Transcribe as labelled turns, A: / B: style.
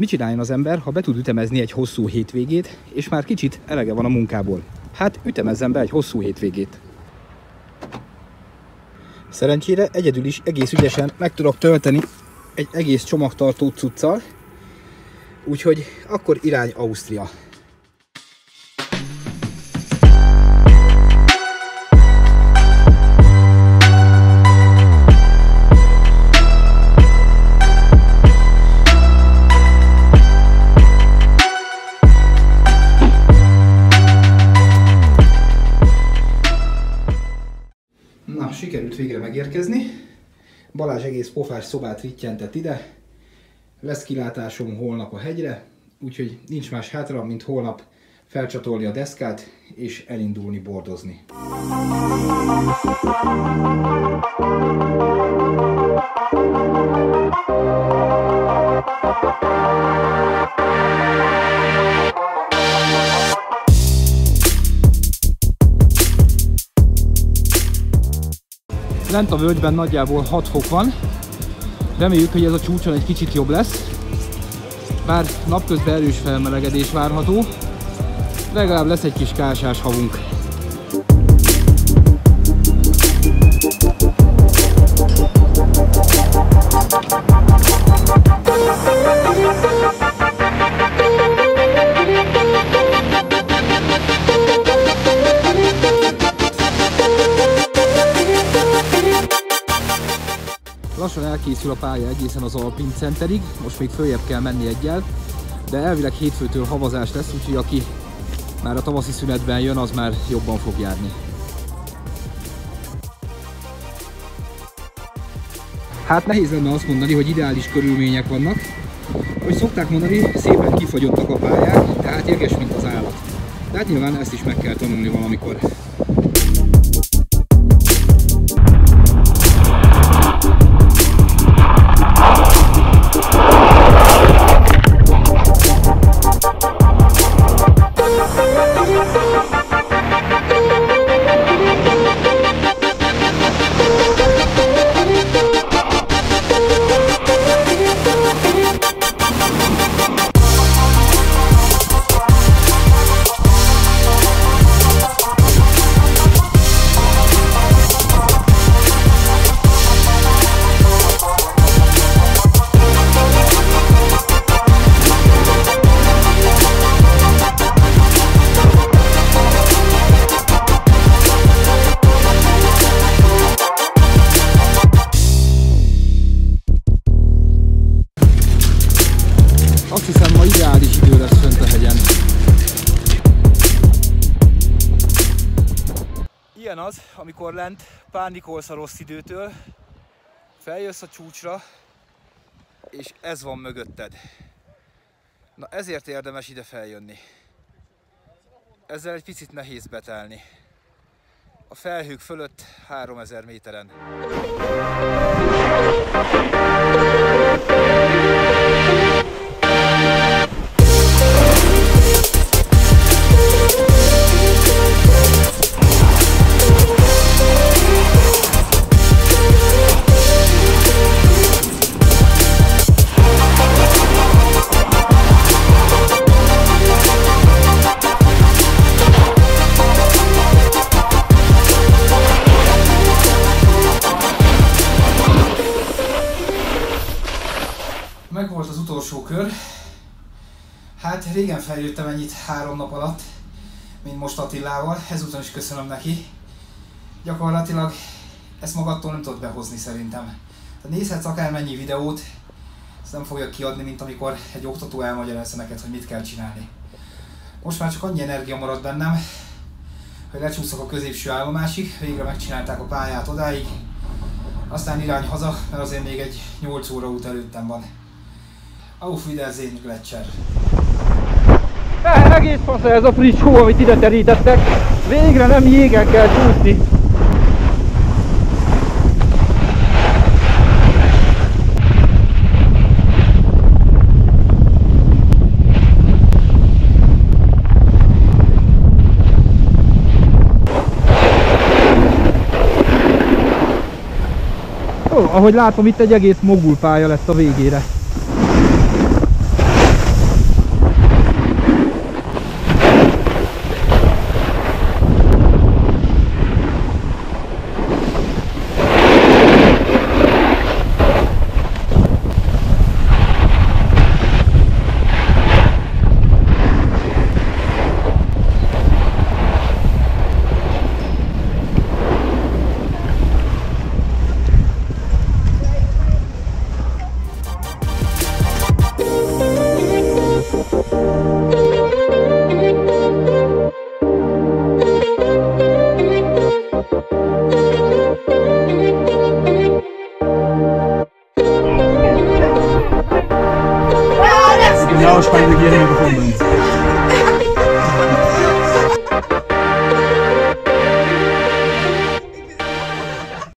A: Mit csináljon az ember, ha be tud ütemezni egy hosszú hétvégét, és már kicsit elege van a munkából? Hát ütemezzen be egy hosszú hétvégét. Szerencsére egyedül is egész ügyesen meg tudok tölteni egy egész csomagtartó cuccal, úgyhogy akkor irány Ausztria. Megérkezni. Balázs egész pofás szobát rittyentett ide. Lesz kilátásom holnap a hegyre, úgyhogy nincs más hátra, mint holnap felcsatolni a deszkát és elindulni bordozni. Lent a völgyben nagyjából 6 fok van. Reméljük, hogy ez a csúcson egy kicsit jobb lesz. Bár napközben erős felmelegedés várható, legalább lesz egy kis kásás havunk. Lassan elkészül a pálya egészen az Alpin Centerig, most még följebb kell menni egyel, de elvileg hétfőtől havazás lesz, úgyhogy aki már a tavaszi szünetben jön, az már jobban fog járni. Hát nehéz lenne azt mondani, hogy ideális körülmények vannak. Hogy szokták mondani, szépen kifagyottak a pályák, tehát érges, mint az állat. De hát nyilván ezt is meg kell tanulni valamikor. Azt hiszem ma ideális idő lesz fönt a hegyen. Ilyen az, amikor lent pánikolsz a rossz időtől, feljössz a csúcsra, és ez van mögötted. Na ezért érdemes ide feljönni. Ezzel egy picit nehéz betelni. A felhők fölött 3000 méteren. Megvolt az utolsó kör. Hát régen feljöttem ennyit három nap alatt, mint most Attilával, ezúton is köszönöm neki. Gyakorlatilag ezt magadtól nem tudod behozni szerintem. Tehát nézhetsz akármennyi videót, ezt nem fogja kiadni, mint amikor egy oktató elmagyarázza neked, hogy mit kell csinálni. Most már csak annyi energia maradt bennem, hogy lecsúszok a középső állomásig, végre megcsinálták a pályát odáig, aztán irány haza, mert azért még egy 8 óra út előttem van. Auf Wiedersehen, Gletscher! Egész fasz ez a friss hó, amit ide terítettek. Végre nem jégen kell csúszni. Ó, ahogy látom, itt egy egész mogulpálya lett a végére.
B: Genau, genaue Speisegier gefunden.